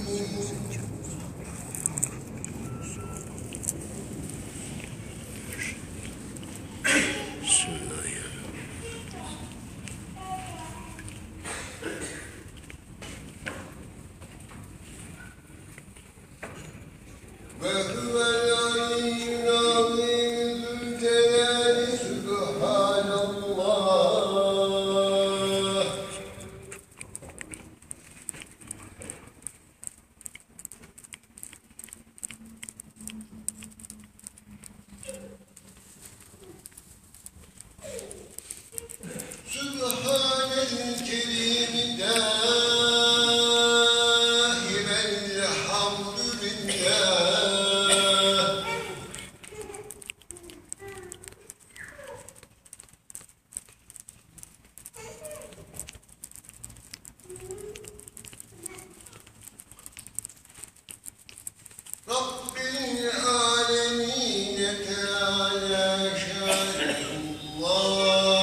وهو الله